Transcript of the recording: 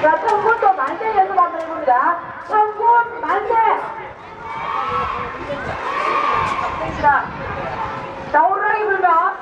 자, 천군도 만세 연습 한번 해봅니다. 천군 만세! 자, 오르락이 불면